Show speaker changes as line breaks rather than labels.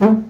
Hmm?